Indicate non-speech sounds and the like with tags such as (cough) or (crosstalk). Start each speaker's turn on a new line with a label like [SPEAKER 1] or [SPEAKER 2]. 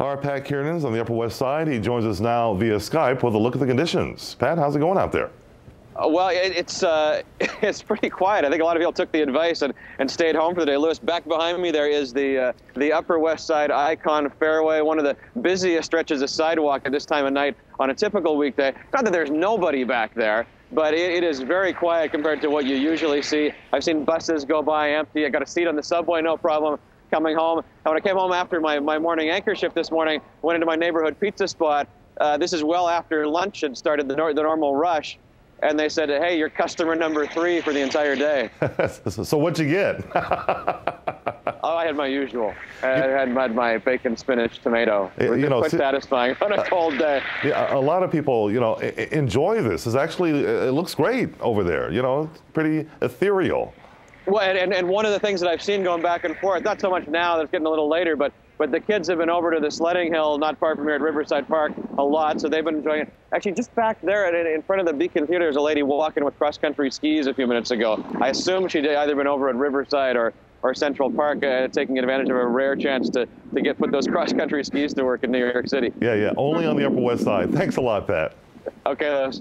[SPEAKER 1] Our Pat Kiernan's on the Upper West Side. He joins us now via Skype with a look at the conditions. Pat, how's it going out there?
[SPEAKER 2] Uh, well, it, it's uh, (laughs) it's pretty quiet. I think a lot of people took the advice and, and stayed home for the day. Lewis, back behind me there is the uh, the Upper West Side Icon Fairway, one of the busiest stretches of sidewalk at this time of night on a typical weekday. Not that there's nobody back there, but it, it is very quiet compared to what you usually see. I've seen buses go by empty. I got a seat on the subway, no problem coming home. And when I came home after my, my morning anchor shift this morning, went into my neighborhood pizza spot. Uh, this is well after lunch had started the, nor- the normal rush. And they said, hey, you're customer number three for the entire day. (laughs)
[SPEAKER 1] so what'd you get? (laughs)
[SPEAKER 2] oh, I had my usual. I had my, my bacon, spinach, tomato.
[SPEAKER 1] It, you know,
[SPEAKER 2] quite satisfying on a cold day.
[SPEAKER 1] Yeah, a lot of people, you know, enjoy this. It's actually, it looks great over there. You know, it's pretty ethereal.
[SPEAKER 2] Well, and, and one of the things that I've seen going back and forth, not so much now, that's getting a little later, but but the kids have been over to the sledding hill not far from here at Riverside Park a lot, so they've been enjoying it. Actually, just back there in front of the Beacon Theater, there's a lady walking with cross-country skis a few minutes ago. I assume she'd either been over at Riverside or, or Central Park, uh, taking advantage of a rare chance to, to get put those (laughs) cross-country skis to work in New York City.
[SPEAKER 1] Yeah, yeah, only on the Upper West Side. Thanks a lot, Pat.
[SPEAKER 2] Okay,